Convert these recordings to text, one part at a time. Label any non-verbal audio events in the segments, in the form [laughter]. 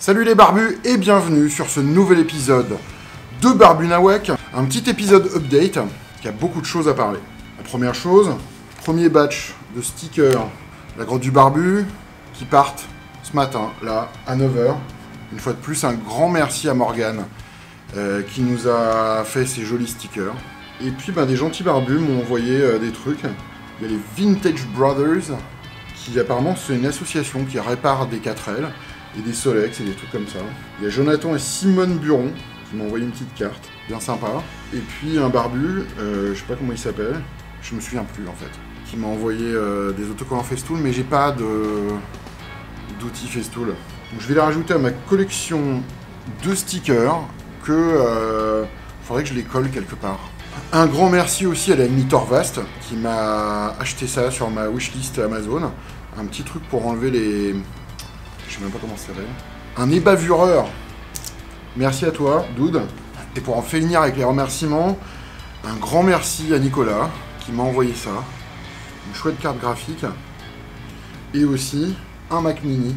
Salut les barbus et bienvenue sur ce nouvel épisode de Barbu Nawak, un petit épisode update qui a beaucoup de choses à parler. La première chose, premier batch de stickers La Grotte du Barbu qui partent ce matin, là, à 9h. Une fois de plus, un grand merci à Morgane euh, qui nous a fait ces jolis stickers. Et puis ben, des gentils barbus m'ont envoyé euh, des trucs. Il y a les Vintage Brothers, qui apparemment c'est une association qui répare des 4L et des Solex et des trucs comme ça. Il y a Jonathan et Simone Buron qui m'ont envoyé une petite carte, bien sympa. Et puis un barbu, euh, je sais pas comment il s'appelle, je me souviens plus en fait, qui m'a envoyé euh, des autocollants Festool, mais j'ai pas de d'outils Festool. Donc je vais les rajouter à ma collection de stickers que euh, faudrait que je les colle quelque part. Un grand merci aussi à la Torvast qui m'a acheté ça sur ma wishlist Amazon. Un petit truc pour enlever les. Je sais même pas comment s'appelle. Un ébavureur. Merci à toi, Dude. Et pour en finir avec les remerciements, un grand merci à Nicolas qui m'a envoyé ça. Une chouette carte graphique. Et aussi un Mac Mini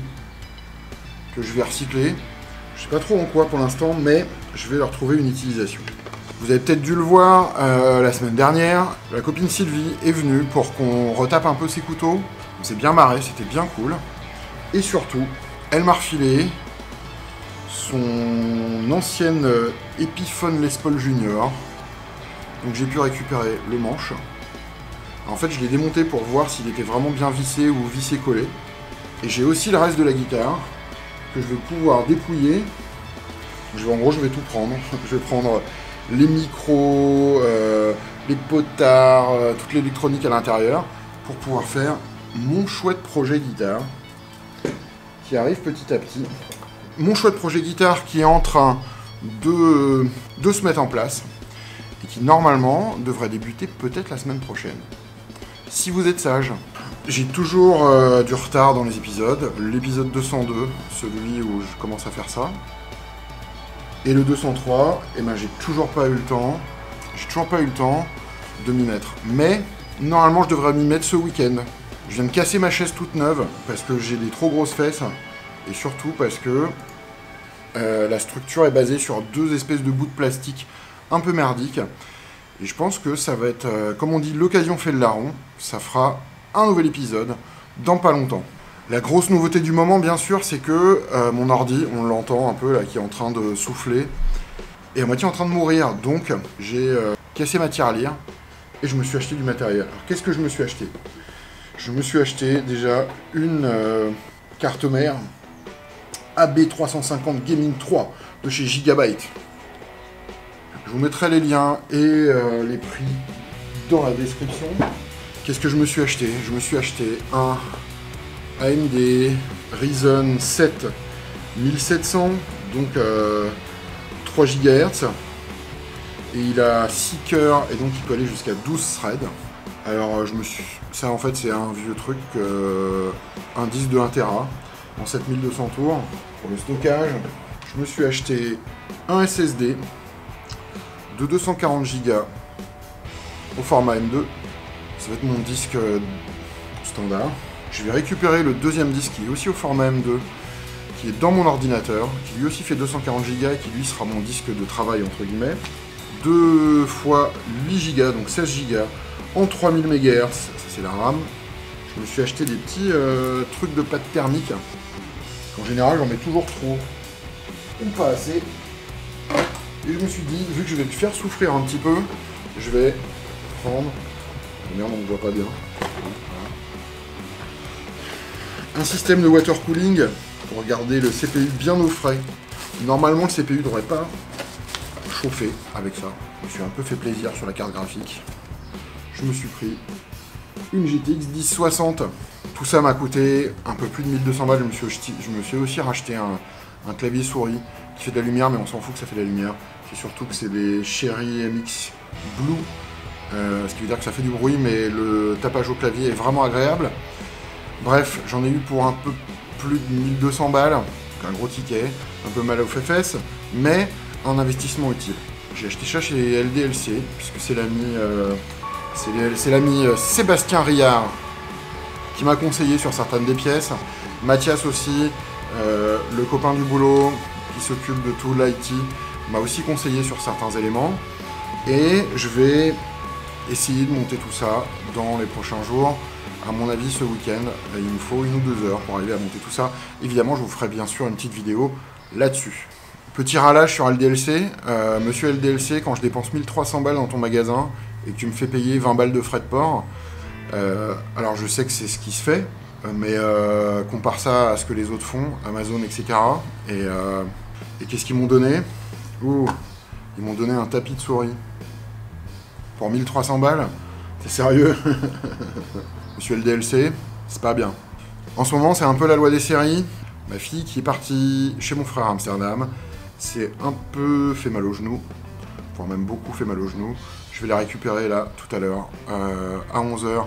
que je vais recycler. Je sais pas trop en quoi pour l'instant, mais je vais leur trouver une utilisation. Vous avez peut-être dû le voir euh, la semaine dernière, la copine Sylvie est venue pour qu'on retape un peu ses couteaux. On s'est bien marré, c'était bien cool. Et surtout, elle m'a refilé son ancienne euh, Epiphone Les Paul Junior. Donc j'ai pu récupérer le manche. En fait, je l'ai démonté pour voir s'il était vraiment bien vissé ou vissé collé. Et j'ai aussi le reste de la guitare que je vais pouvoir dépouiller. En gros, je vais tout prendre. [laughs] Je vais prendre les micros, euh, les potards, euh, toute l'électronique à l'intérieur, pour pouvoir faire mon chouette projet guitare qui arrive petit à petit. Mon chouette projet guitare qui est en train de, de se mettre en place et qui normalement devrait débuter peut-être la semaine prochaine. Si vous êtes sage, j'ai toujours euh, du retard dans les épisodes. L'épisode 202, celui où je commence à faire ça, et le 203, eh ben, j'ai toujours pas eu le temps. J'ai toujours pas eu le temps de m'y mettre. Mais normalement, je devrais m'y mettre ce week-end. Je viens de casser ma chaise toute neuve parce que j'ai des trop grosses fesses et surtout parce que euh, la structure est basée sur deux espèces de bouts de plastique un peu merdiques. Et je pense que ça va être, euh, comme on dit, l'occasion fait le larron. Ça fera un nouvel épisode dans pas longtemps. La grosse nouveauté du moment, bien sûr, c'est que euh, mon ordi, on l'entend un peu là, qui est en train de souffler, est à moitié en train de mourir. Donc, j'ai cassé ma tirelire et je me suis acheté du matériel. Alors, qu'est-ce que je me suis acheté? Je me suis acheté déjà une euh, carte mère AB350 Gaming 3 de chez Gigabyte. Je vous mettrai les liens et les prix dans la description. Qu'est-ce que je me suis acheté? Je me suis acheté un AMD Ryzen 7 1700, donc 3 GHz. Et il a 6 cœurs et donc il peut aller jusqu'à 12 threads. Alors euh, je me suis. Ça en fait c'est un vieux truc, euh, un disque de 1 Tera en 7200 tours. Pour le stockage, je me suis acheté un SSD de 240 Go au format M2. Ça va être mon disque euh, standard. Je vais récupérer le deuxième disque qui est aussi au format M2, qui est dans mon ordinateur, qui lui aussi fait 240 Go et qui lui sera mon disque de travail entre guillemets. 2 fois 8 Go, donc 16 Go en 3000 MHz, c'est la RAM. Je me suis acheté des petits euh, trucs de pâte thermique. En général, j'en mets toujours trop ou pas assez. Et je me suis dit, vu que je vais le faire souffrir un petit peu, je vais prendre. Merde, on ne voit pas bien un système de water cooling pour garder le CPU bien au frais. Normalement, le CPU ne devrait pas chauffer avec ça. Je me suis un peu fait plaisir sur la carte graphique. Je me suis pris une GTX 1060. Tout ça m'a coûté un peu plus de 1200 balles. Je me suis, aussi racheté un, clavier souris qui fait de la lumière, mais on s'en fout que ça fait de la lumière. C'est surtout que c'est des Cherry MX Blue, euh, ce qui veut dire que ça fait du bruit, mais le tapage au clavier est vraiment agréable. Bref, j'en ai eu pour un peu plus de 1200 balles, un gros ticket, un peu mal aux fesses, mais un investissement utile. J'ai acheté ça chez LDLC, puisque c'est l'ami euh, c'est l'ami euh, Sébastien Riard qui m'a conseillé sur certaines des pièces. Mathias aussi, Euh, le copain du boulot qui s'occupe de tout l'IT m'a aussi conseillé sur certains éléments. Et je vais essayer de monter tout ça dans les prochains jours. À mon avis, ce week-end, il me faut une ou deux heures pour arriver à monter tout ça. Évidemment, je vous ferai bien sûr une petite vidéo là-dessus. Petit ralage sur LDLC. Euh, monsieur LDLC, quand je dépense 1300 balles dans ton magasin et tu me fais payer 20 balles de frais de port, euh, alors je sais que c'est ce qui se fait, euh, mais compare ça à ce que les autres font, Amazon, etc. Et, et qu'est-ce qu'ils m'ont donné? Ouh, ils m'ont donné un tapis de souris. Pour 1300 balles? C'est sérieux? [laughs] Monsieur LDLC, c'est pas bien. En ce moment, c'est un peu la loi des séries. Ma fille qui est partie chez mon frère à Amsterdam, c'est un peu fait mal au genou, même beaucoup fait mal au genou. Je vais la récupérer là tout à l'heure euh, à 11h.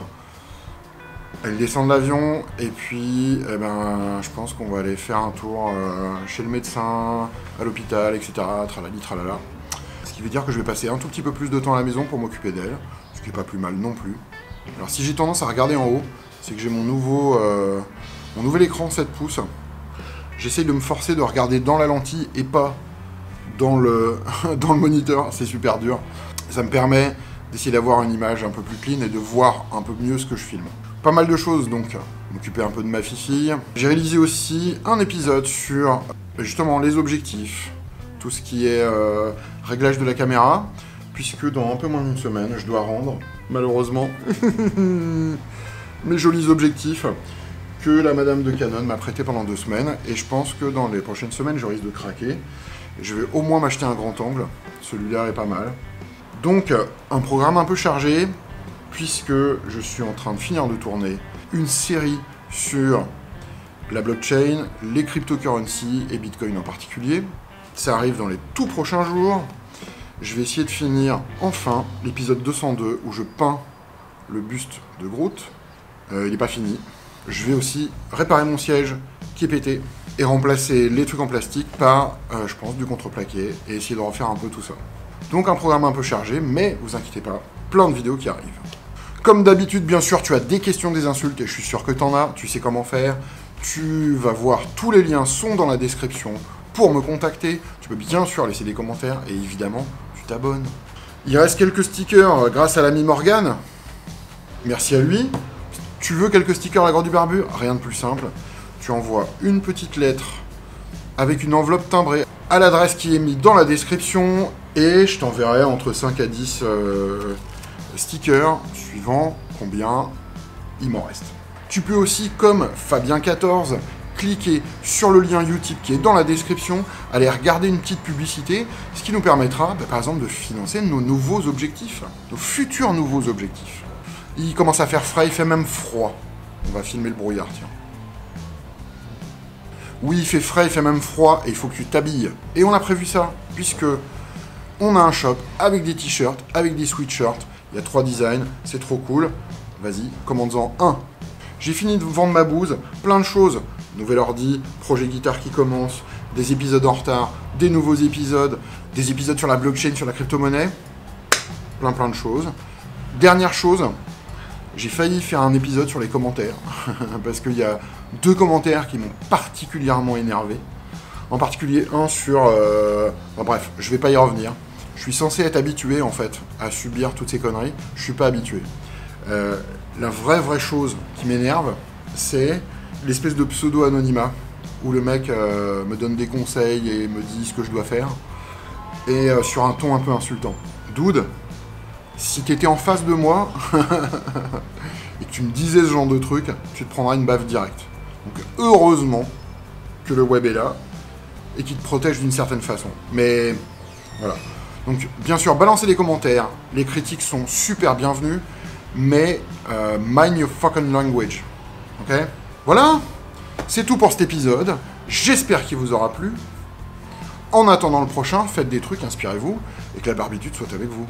Elle descend de l'avion et puis eh ben, je pense qu'on va aller faire un tour euh, chez le médecin, à l'hôpital, etc. Tralali, tralala. Ce qui veut dire que je vais passer un tout petit peu plus de temps à la maison pour m'occuper d'elle, ce qui est pas plus mal non plus. Alors si j'ai tendance à regarder en haut, c'est que j'ai mon nouveau, euh, mon nouvel écran 7 pouces J'essaye de me forcer de regarder dans la lentille et pas dans le, [laughs] dans le moniteur. C'est super dur. Ça me permet d'essayer d'avoir une image un peu plus clean et de voir un peu mieux ce que je filme. Pas mal de choses donc, m'occuper un peu de ma fille. J'ai réalisé aussi un épisode sur justement les objectifs, tout ce qui est euh, réglage de la caméra, puisque dans un peu moins d'une semaine, je dois rendre, malheureusement, [laughs] mes jolis objectifs que la madame de Canon m'a prêté pendant deux semaines, et je pense que dans les prochaines semaines, je risque de craquer. Je vais au moins m'acheter un grand angle, celui-là est pas mal. Donc, un programme un peu chargé, puisque je suis en train de finir de tourner une série sur la blockchain, les cryptocurrencies et Bitcoin en particulier. Ça arrive dans les tout prochains jours. Je vais essayer de finir enfin l'épisode 202 où je peins le buste de Groot. Euh, il n'est pas fini, je vais aussi réparer mon siège qui est pété et remplacer les trucs en plastique par, euh, je pense, du contreplaqué et essayer de refaire un peu tout ça. Donc un programme un peu chargé, mais vous inquiétez pas, plein de vidéos qui arrivent. Comme d'habitude, bien sûr, tu as des questions, des insultes, et je suis sûr que tu en as, tu sais comment faire. Tu vas voir, tous les liens sont dans la description pour me contacter. Tu peux bien sûr laisser des commentaires, et évidemment, tu t'abonnes. Il reste quelques stickers euh, grâce à l'ami Morgan. Merci à lui. Tu veux quelques stickers à la grande du barbu? Rien de plus simple. Tu envoies une petite lettre avec une enveloppe timbrée à l'adresse qui est mise dans la description et je t'enverrai entre 5 à 10 euh, stickers suivant combien il m'en reste. Tu peux aussi, comme Fabien14, cliquer sur le lien Utip qui est dans la description, aller regarder une petite publicité, ce qui nous permettra, bah, par exemple, de financer nos nouveaux objectifs, nos futurs nouveaux objectifs. Il commence à faire frais, il fait même froid. On va filmer le brouillard, tiens. Oui, il fait frais, il fait même froid, et il faut que tu t'habilles. Et on a prévu ça, puisque on a un shop avec des t-shirts, avec des sweatshirts. Il y a trois designs, c'est trop cool. Vas-y, commande-en un. J'ai fini de vendre ma bouse, plein de choses. Nouvel ordi, projet guitare qui commence, des épisodes en retard, des nouveaux épisodes, des épisodes sur la blockchain, sur la crypto-monnaie. Plein plein de choses. Dernière chose, j'ai failli faire un épisode sur les commentaires, [laughs] parce qu'il y a deux commentaires qui m'ont particulièrement énervé. En particulier un sur... Euh... bref, je vais pas y revenir. Je suis censé être habitué, en fait, à subir toutes ces conneries. Je suis pas habitué. Euh, la vraie, vraie chose qui m'énerve, c'est l'espèce de pseudo-anonymat, où le mec euh, me donne des conseils et me dit ce que je dois faire, et sur un ton un peu insultant. Dude, si tu étais en face de moi [laughs] et que tu me disais ce genre de truc, tu te prendras une baffe directe. Donc heureusement que le web est là et qu'il te protège d'une certaine façon. Mais voilà. Donc bien sûr, balancez les commentaires, les critiques sont super bienvenues, mais euh, mind your fucking language. Ok? Voilà, c'est tout pour cet épisode. J'espère qu'il vous aura plu. En attendant le prochain, faites des trucs, inspirez-vous, et que la barbitude soit avec vous.